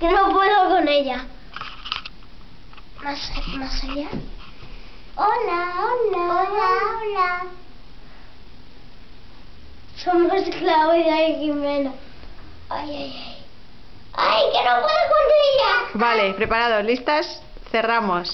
que no puedo con ella. Más, más allá. Hola, hola. Hola, hola. Somos Claudia y Jimena. Ay, ay, ay. Ay, que no puedo con ella. Vale, preparados, listas, cerramos.